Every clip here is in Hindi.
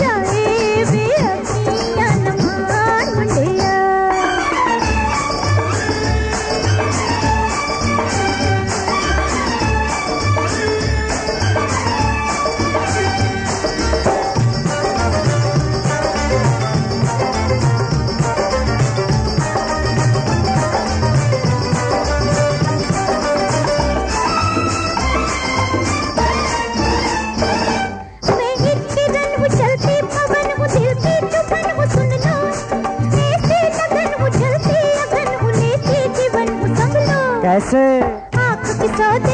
जाए बेअक्ल ऐसे। आँख की सौदे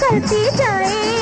करते जाए।